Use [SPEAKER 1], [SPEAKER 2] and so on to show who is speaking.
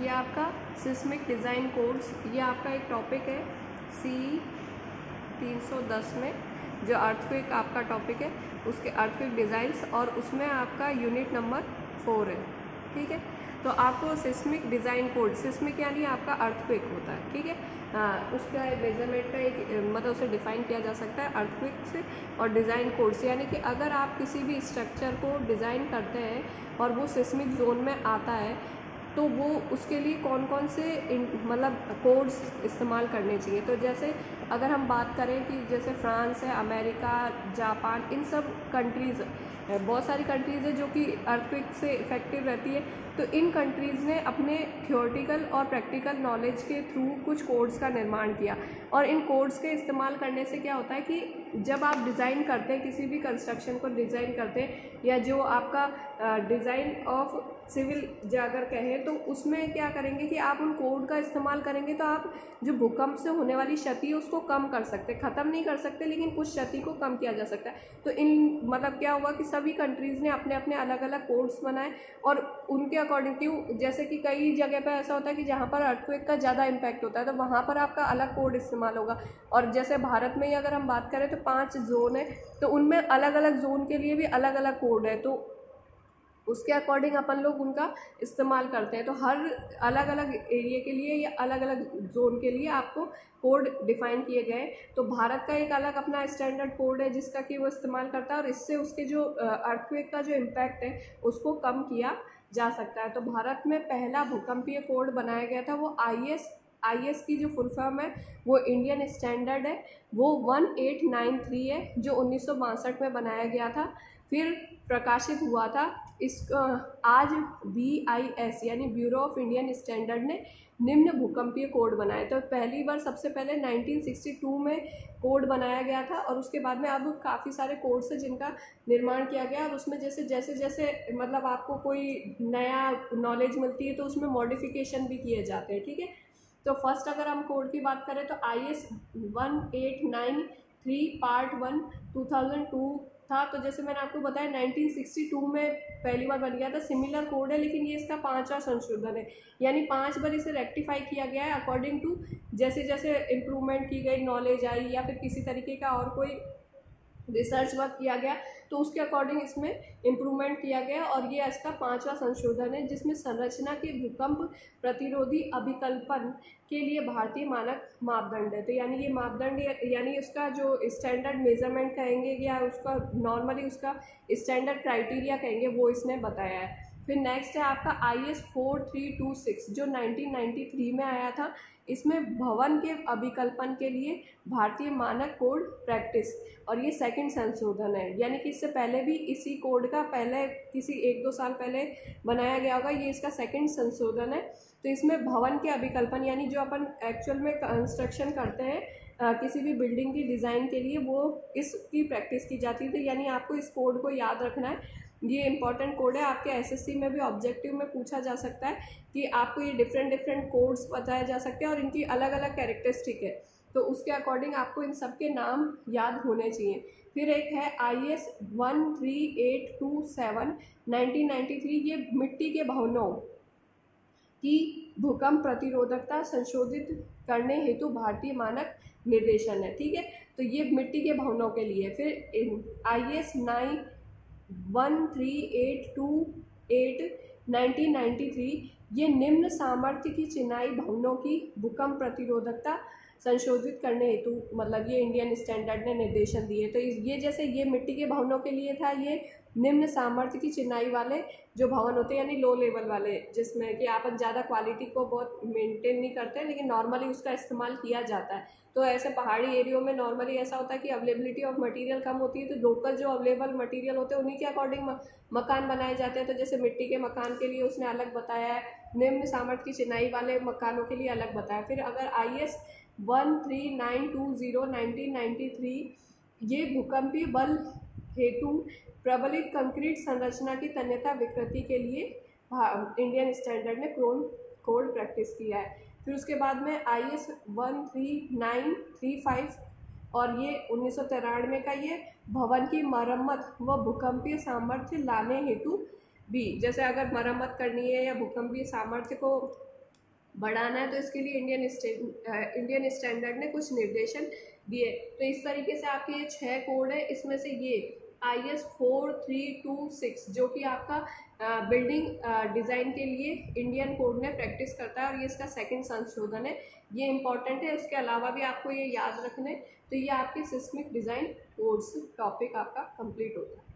[SPEAKER 1] ये आपका seismic design codes ये आपका एक टॉपिक है, सी 310 में, जो अर्थक्वेक आपका टॉपिक है, उसके अर्थक्वेक डिज़ाइंस और उसमें आपका यूनिट नंबर फोर है, ठीक है? तो आपको सिस्मिक डिज़ाइन कोड सिस्मिक यानी आपका अर्थक्वेक होता है, ठीक है? उसका मेज़रमेंट का एक मतलब उसे डिफ़ाइन किया जा सकता है अर्थक्वेक से और डिज़ाइन कोड से। यानी कि अगर आप किसी भी स्ट्रक्चर को डिज़ाइन करते हैं और वो सिस्मिक जोन में आता है तो वो उसके लिए कौन कौन से मतलब कोड्स इस्तेमाल करने चाहिए? तो जैसे अगर हम बात करें कि जैसे फ्रांस है, अमेरिका, जापान, इन सब कंट्रीज़ बहुत सारी कंट्रीज़ है जो कि अर्थविक से इफ़ेक्टिव रहती है। तो इन कंट्रीज़ ने अपने थियोरटिकल और प्रैक्टिकल नॉलेज के थ्रू कुछ कोड्स का निर्माण किया। और इन कोड्स के इस्तेमाल करने से क्या होता है कि जब आप डिज़ाइन करते हैं, किसी भी कंस्ट्रक्शन को डिज़ाइन करते हैं, या जो आपका डिज़ाइन ऑफ़ सिविल अगर कहें तो उसमें क्या करेंगे कि आप उन कोड का इस्तेमाल करेंगे तो आप जो भूकंप से होने वाली क्षति है, उसको कम कर सकते ख़त्म नहीं कर सकते, लेकिन कुछ क्षति को कम किया जा सकता है। तो इन मतलब क्या हुआ कि सभी कंट्रीज़ ने अपने अपने अलग अलग कोड्स बनाए और उनके अकॉर्डिंग क्यों जैसे कि कई जगह पर ऐसा होता है कि जहाँ पर अर्थक्वेक का ज़्यादा इम्पैक्ट होता है तो वहाँ पर आपका अलग कोड इस्तेमाल होगा। और जैसे भारत में ही अगर हम बात करें तो पाँच जोन है तो उनमें अलग अलग जोन के लिए भी अलग अलग कोड है। तो उसके अकॉर्डिंग अपन लोग उनका इस्तेमाल करते हैं। तो हर अलग अलग एरिया के लिए या अलग अलग जोन के लिए आपको कोड डिफाइन किए गए तो भारत का एक अलग अपना स्टैंडर्ड कोड है जिसका कि वो इस्तेमाल करता है और इससे उसके जो अर्थक्वेक का जो इम्पैक्ट है, उसको कम किया जा सकता है। तो भारत में पहला भूकंपीय कोड बनाया गया था, वो आई एस आई एस की जो फुल फॉर्म है, वो इंडियन स्टैंडर्ड है। वो वन एट नाइन थ्री है, जो उन्नीस सौ बासठ में बनाया गया था। फिर प्रकाशित हुआ था इस आज बी आई एस यानी ब्यूरो ऑफ़ इंडियन स्टैंडर्ड ने निम्न भूकंपीय कोड बनाए तो पहली बार, सबसे पहले 1962 में कोड बनाया गया था और उसके बाद में अब काफ़ी सारे कोड्स हैं जिनका निर्माण किया गया और उसमें जैसे जैसे जैसे मतलब आपको कोई नया नॉलेज मिलती है तो उसमें मॉडिफिकेशन भी किए जाते हैं, ठीक है थीके? तो फ़र्स्ट अगर हम कोड की बात करें तो I S one eight nine three part one two thousand two था तो जैसे मैंने आपको बताया 1962 में पहली बार बन गया था। सिमिलर कोड है, लेकिन ये इसका पांचवा संशोधन है। यानी पाँच बार इसे रेक्टिफाई किया गया है अकॉर्डिंग टू जैसे जैसे इम्प्रूवमेंट की गई नॉलेज आई, या फिर किसी तरीके का और कोई रिसर्च वर्क किया गया तो उसके अकॉर्डिंग इसमें इम्प्रूवमेंट किया गया और ये इसका पांचवा संशोधन है, जिसमें संरचना के भूकंप प्रतिरोधी अभिकल्पन के लिए भारतीय मानक मापदंड है। तो यानी ये मापदंड, यानी उसका जो स्टैंडर्ड मेज़रमेंट कहेंगे या उसका नॉर्मली उसका स्टैंडर्ड क्राइटेरिया कहेंगे, वो इसने बताया है। फिर नेक्स्ट है आपका I S four three two six जो नाइनटीन नाइन्टी थ्री में आया था इसमें भवन के अभिकल्पन के लिए भारतीय मानक कोड प्रैक्टिस और ये सेकंड संशोधन है। यानी कि इससे पहले भी इसी कोड का पहले किसी एक दो साल पहले बनाया गया होगा, ये इसका सेकंड संशोधन है। तो इसमें भवन के अभिकल्पन यानी जो अपन एक्चुअल में कंस्ट्रक्शन करते हैं किसी भी बिल्डिंग की डिज़ाइन के लिए वो इसकी प्रैक्टिस की जाती तो यानी आपको इस कोड को याद रखना है। ये इंपॉर्टेंट कोड है। आपके एसएससी में भी ऑब्जेक्टिव में पूछा जा सकता है कि आपको ये डिफरेंट डिफरेंट कोड्स बताए जा सकते हैं और इनकी अलग अलग कैरेक्टरिस्टिक है। तो उसके अकॉर्डिंग आपको इन सब के नाम याद होने चाहिए। फिर एक है I S one three eight two seven nineteen ninety three ये मिट्टी के भवनों की भूकंप प्रतिरोधकता संशोधित करने हेतु भारतीय मानक निर्देशन है। ठीक है? तो ये मिट्टी के भवनों के लिए। फिर I S nine one three eight two eight nineteen ninety three ये निम्न सामर्थ्य की चिनाई भवनों की भूकंप प्रतिरोधकता संशोधित करने हेतु मतलब ये इंडियन स्टैंडर्ड ने निर्देशन दिए। तो ये जैसे ये मिट्टी के भवनों के लिए था, ये निम्न सामर्थ्य की चिनाई वाले जो भवन होते हैं, यानी लो लेवल वाले, जिसमें कि आप ज़्यादा क्वालिटी को बहुत मेंटेन नहीं करते, लेकिन नॉर्मली उसका इस्तेमाल किया जाता है। तो ऐसे पहाड़ी एरियो में नॉर्मली ऐसा होता है कि अवेलेबिलिटी ऑफ़ मटेरियल कम होती है तो लोकल जो अवेलेबल मटेरियल होते हैं, उन्हीं के अकॉर्डिंग मकान बनाए जाते हैं। तो जैसे मिट्टी के मकान के लिए उसने अलग बताया है, निम्न सामर्थ्य की चिनाई वाले मकानों के लिए अलग बताया। फिर अगर I S one three nine two zero nineteen ninety three ये भूकंपीय बल हेतु प्रबलित कंक्रीट संरचना की तन्यता विकृति के लिए इंडियन स्टैंडर्ड ने क्रोन कोड प्रैक्टिस किया है। फिर उसके बाद में I S one three nine three five और ये उन्नीस सौ तिरानवे का ये भवन की मरम्मत व भूकंपीय सामर्थ्य लाने हेतु भी, जैसे अगर मरम्मत करनी है या भूकंपीय सामर्थ्य को बढ़ाना है तो इसके लिए इंडियन इंडियन स्टैंडर्ड ने कुछ निर्देशन दिए। तो इस तरीके से आपके ये छः कोड है, इसमें से ये I S four three two six जो कि आपका बिल्डिंग डिज़ाइन के लिए इंडियन कोड में प्रैक्टिस करता है, और ये इसका सेकंड संशोधन है। ये इंपॉर्टेंट है, इसके अलावा भी आपको ये याद रखना है तो ये आपके सिस्मिक डिज़ाइन कोड्स टॉपिक आपका कंप्लीट होता है।